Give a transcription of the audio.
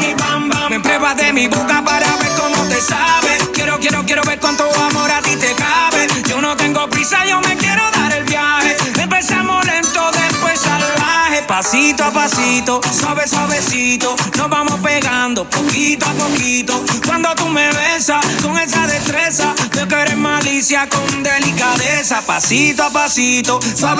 mi bam bam. Me pruebas de mi boca para ver cómo te sabe. Quiero, quiero, quiero ver cuánto amor a ti te cabe. Yo no tengo prisa, yo me quiero dar el viaje. Empezamos lento, después salvaje. Pasito a pasito, suave, suavecito. Nos vamos pegando poquito a poquito. Cuando tú me besas con esa destreza, veo que eres malicia con delicadeza. Pasito a pasito, suave.